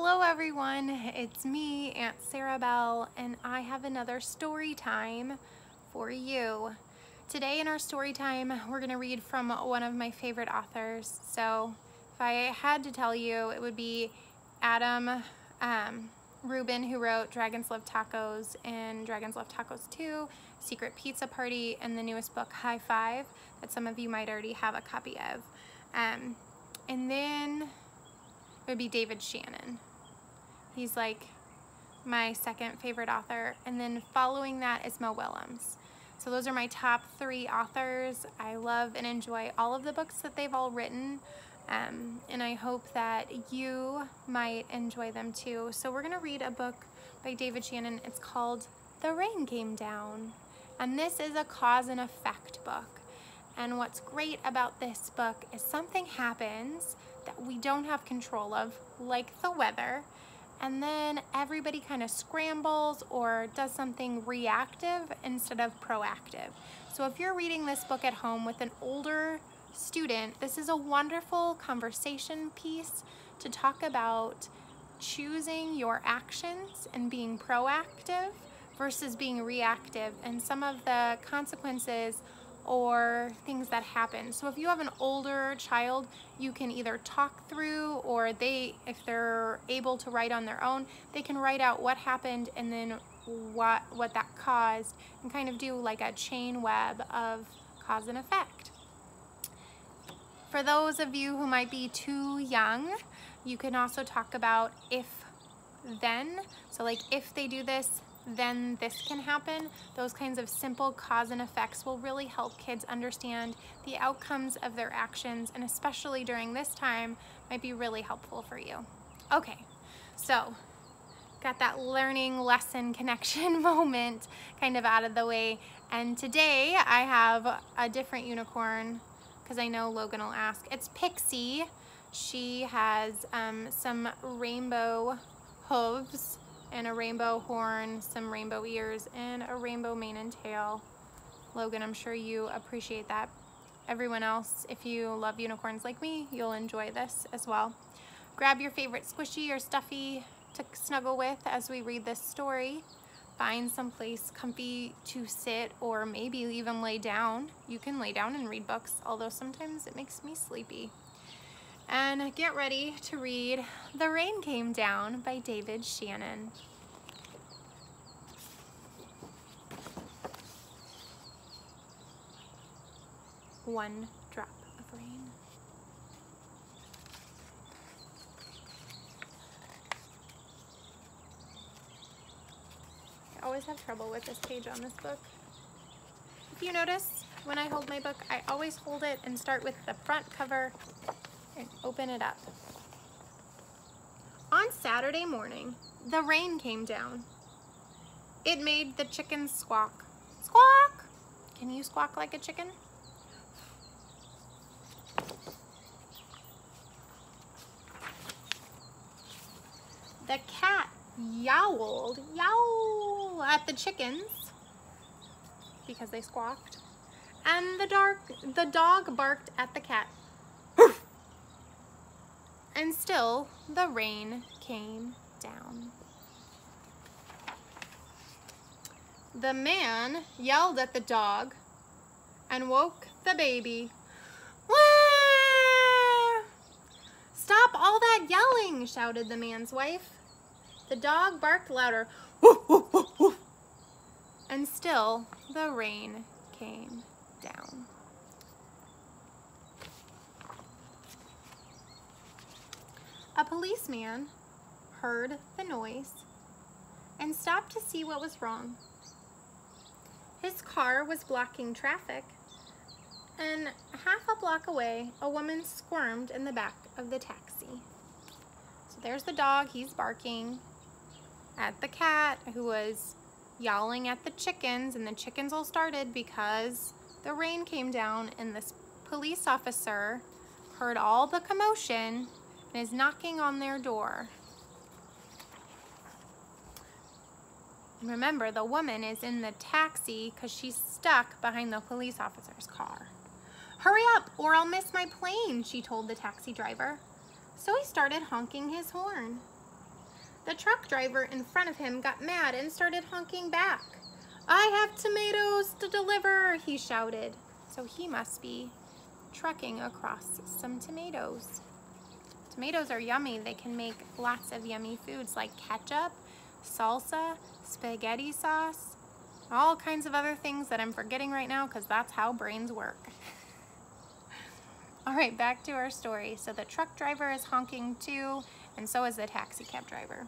Hello everyone, it's me, Aunt Sara Belle, and I have another story time for you. Today in our story time, we're gonna read from one of my favorite authors. So if I had to tell you, it would be Adam um, Rubin, who wrote Dragons Love Tacos and Dragons Love Tacos 2, Secret Pizza Party, and the newest book, High Five, that some of you might already have a copy of. Um, and then it would be David Shannon. He's like my second favorite author. And then following that is Mo Willems. So those are my top three authors. I love and enjoy all of the books that they've all written. Um, and I hope that you might enjoy them too. So we're gonna read a book by David Shannon. It's called The Rain Came Down. And this is a cause and effect book. And what's great about this book is something happens that we don't have control of, like the weather, and then everybody kind of scrambles or does something reactive instead of proactive. So if you're reading this book at home with an older student, this is a wonderful conversation piece to talk about choosing your actions and being proactive versus being reactive and some of the consequences or things that happen. So if you have an older child, you can either talk through or they, if they're able to write on their own, they can write out what happened and then what, what that caused and kind of do like a chain web of cause and effect. For those of you who might be too young, you can also talk about if then. So like if they do this, then this can happen. Those kinds of simple cause and effects will really help kids understand the outcomes of their actions and especially during this time might be really helpful for you. Okay, so got that learning lesson connection moment kind of out of the way. And today I have a different unicorn because I know Logan will ask. It's Pixie. She has um, some rainbow hooves and a rainbow horn, some rainbow ears, and a rainbow mane and tail. Logan, I'm sure you appreciate that. Everyone else, if you love unicorns like me, you'll enjoy this as well. Grab your favorite squishy or stuffy to snuggle with as we read this story. Find some place comfy to sit or maybe even lay down. You can lay down and read books, although sometimes it makes me sleepy and get ready to read The Rain Came Down by David Shannon. One drop of rain. I always have trouble with this page on this book. If you notice, when I hold my book, I always hold it and start with the front cover and open it up. On Saturday morning, the rain came down. It made the chickens squawk. Squawk! Can you squawk like a chicken? The cat yowled, yowl at the chickens because they squawked. And the, dark, the dog barked at the cat and still the rain came down. The man yelled at the dog and woke the baby. Wah! Stop all that yelling, shouted the man's wife. The dog barked louder, woof, woof, woof, and still the rain came down. A policeman heard the noise and stopped to see what was wrong. His car was blocking traffic, and half a block away, a woman squirmed in the back of the taxi. So there's the dog, he's barking at the cat who was yowling at the chickens, and the chickens all started because the rain came down and this police officer heard all the commotion and is knocking on their door. And remember, the woman is in the taxi because she's stuck behind the police officer's car. Hurry up or I'll miss my plane, she told the taxi driver. So he started honking his horn. The truck driver in front of him got mad and started honking back. I have tomatoes to deliver, he shouted. So he must be trucking across some tomatoes. Tomatoes are yummy. They can make lots of yummy foods like ketchup, salsa, spaghetti sauce, all kinds of other things that I'm forgetting right now because that's how brains work. all right, back to our story. So the truck driver is honking too, and so is the taxi cab driver.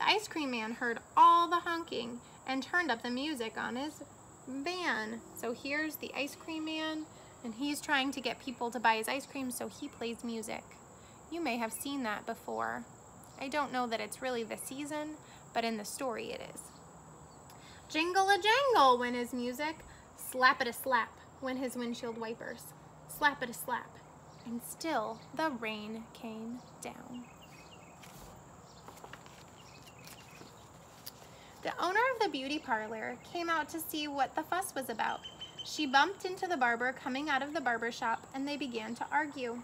The ice cream man heard all the honking and turned up the music on his van. So here's the ice cream man, and he's trying to get people to buy his ice cream, so he plays music. You may have seen that before. I don't know that it's really the season, but in the story it is. Jingle a jangle went his music. Slap it a slap went his windshield wipers. Slap it a slap. And still the rain came down. The owner of the beauty parlor came out to see what the fuss was about. She bumped into the barber coming out of the barber shop and they began to argue.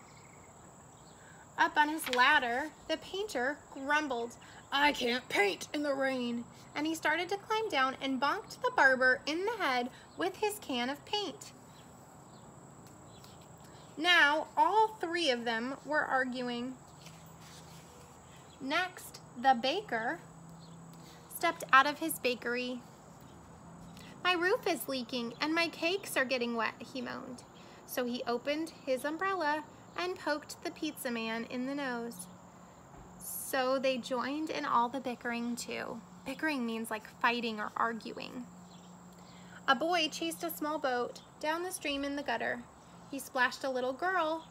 Up on his ladder, the painter grumbled, I can't paint in the rain. And he started to climb down and bonked the barber in the head with his can of paint. Now, all three of them were arguing. Next, the baker stepped out of his bakery. My roof is leaking and my cakes are getting wet, he moaned. So he opened his umbrella and poked the pizza man in the nose. So they joined in all the bickering too. Bickering means like fighting or arguing. A boy chased a small boat down the stream in the gutter. He splashed a little girl,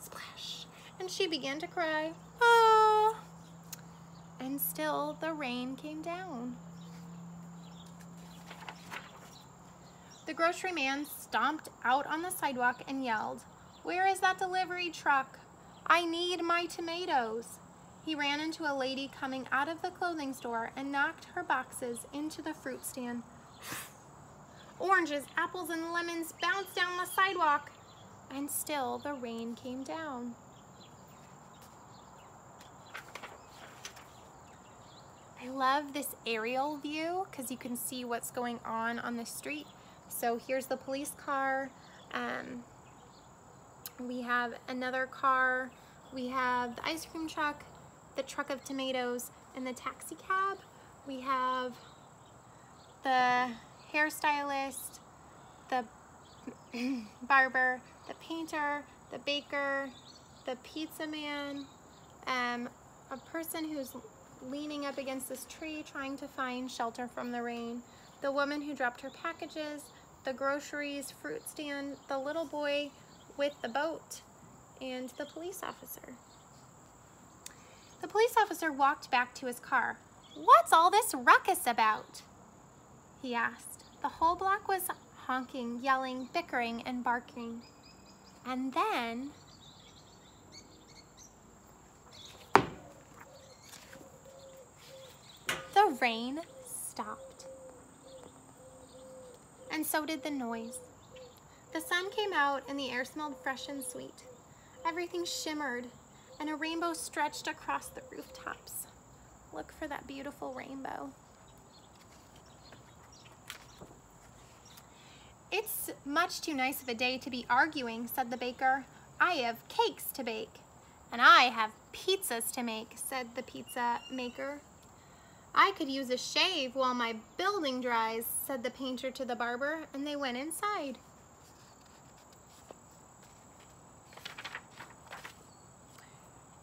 splash, and she began to cry, ah. And still the rain came down. The grocery man stomped out on the sidewalk and yelled, where is that delivery truck? I need my tomatoes. He ran into a lady coming out of the clothing store and knocked her boxes into the fruit stand. Oranges, apples, and lemons bounced down the sidewalk, and still the rain came down. I love this aerial view because you can see what's going on on the street. So here's the police car. Um, we have another car. We have the ice cream truck, the truck of tomatoes, and the taxi cab. We have the hairstylist, the barber, the painter, the baker, the pizza man, um, a person who's leaning up against this tree trying to find shelter from the rain, the woman who dropped her packages, the groceries, fruit stand, the little boy with the boat and the police officer. The police officer walked back to his car. What's all this ruckus about? He asked. The whole block was honking, yelling, bickering, and barking. And then the rain stopped. And so did the noise. The sun came out and the air smelled fresh and sweet. Everything shimmered and a rainbow stretched across the rooftops. Look for that beautiful rainbow. It's much too nice of a day to be arguing, said the baker. I have cakes to bake. And I have pizzas to make, said the pizza maker. I could use a shave while my building dries, said the painter to the barber, and they went inside.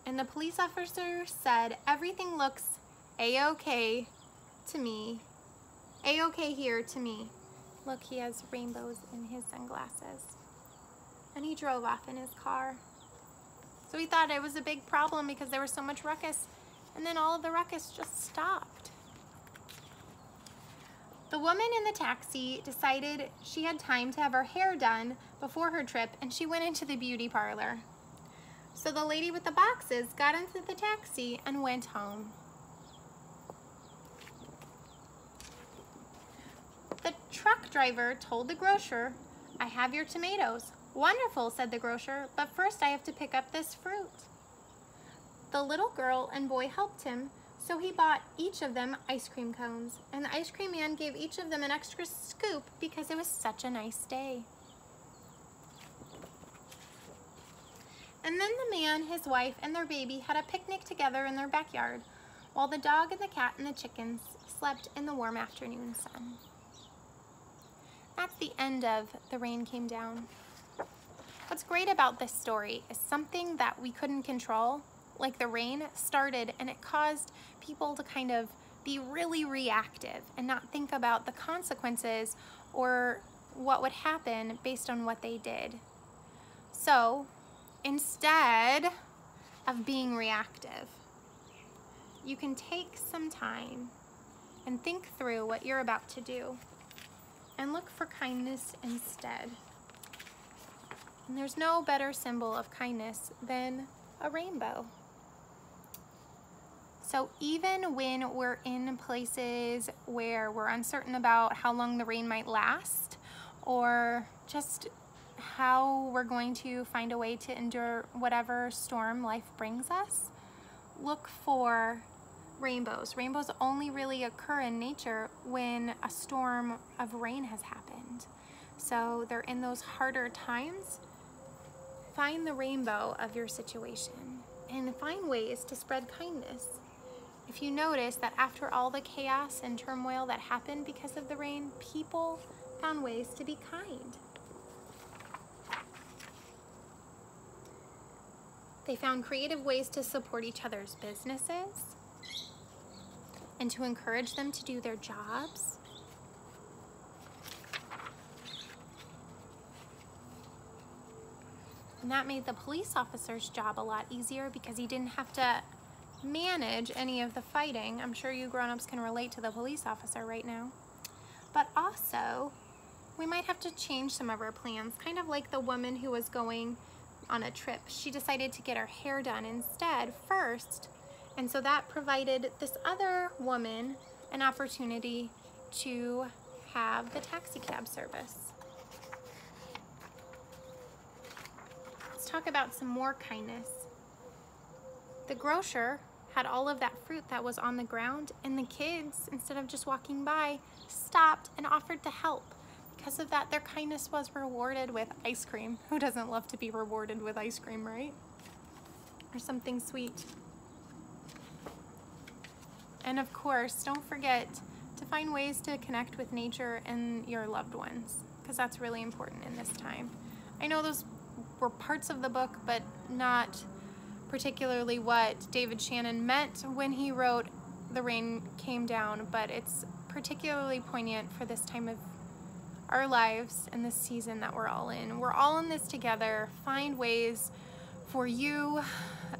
And the police officer said, everything looks a-okay to me. A-okay here to me. Look, he has rainbows in his sunglasses. And he drove off in his car. So he thought it was a big problem because there was so much ruckus. And then all of the ruckus just stopped. The woman in the taxi decided she had time to have her hair done before her trip and she went into the beauty parlor. So the lady with the boxes got into the taxi and went home. The truck driver told the grocer, I have your tomatoes. Wonderful, said the grocer, but first I have to pick up this fruit. The little girl and boy helped him, So he bought each of them ice cream cones, and the ice cream man gave each of them an extra scoop because it was such a nice day. And then the man, his wife, and their baby had a picnic together in their backyard, while the dog and the cat and the chickens slept in the warm afternoon sun. That's the end of The Rain Came Down. What's great about this story is something that we couldn't control, like the rain, started and it caused people to kind of be really reactive and not think about the consequences or what would happen based on what they did. So instead of being reactive, you can take some time and think through what you're about to do and look for kindness instead. And there's no better symbol of kindness than a rainbow. So even when we're in places where we're uncertain about how long the rain might last or just how we're going to find a way to endure whatever storm life brings us, look for rainbows. Rainbows only really occur in nature when a storm of rain has happened. So they're in those harder times. Find the rainbow of your situation and find ways to spread kindness. If you notice that after all the chaos and turmoil that happened because of the rain, people found ways to be kind. They found creative ways to support each other's businesses and to encourage them to do their jobs. And that made the police officer's job a lot easier because he didn't have to manage any of the fighting. I'm sure you grown-ups can relate to the police officer right now. But also, we might have to change some of our plans, kind of like the woman who was going on a trip. She decided to get her hair done instead first and so that provided this other woman an opportunity to have the taxi cab service. Let's talk about some more kindness. The grocer had all of that fruit that was on the ground and the kids, instead of just walking by, stopped and offered to help. Because of that, their kindness was rewarded with ice cream. Who doesn't love to be rewarded with ice cream, right? Or something sweet. And of course, don't forget to find ways to connect with nature and your loved ones, because that's really important in this time. I know those were parts of the book, but not particularly what David Shannon meant when he wrote The Rain Came Down, but it's particularly poignant for this time of our lives and the season that we're all in. We're all in this together. Find ways for you,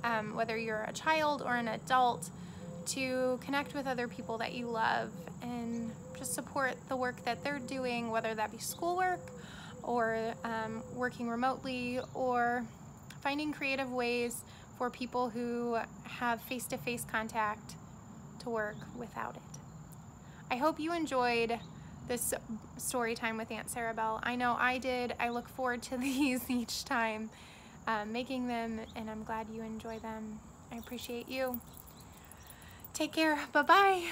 um, whether you're a child or an adult, to connect with other people that you love and just support the work that they're doing, whether that be schoolwork or um, working remotely or finding creative ways for people who have face-to-face -face contact to work without it. I hope you enjoyed this story time with Aunt Sara Belle. I know I did. I look forward to these each time um, making them and I'm glad you enjoy them. I appreciate you. Take care. Bye-bye.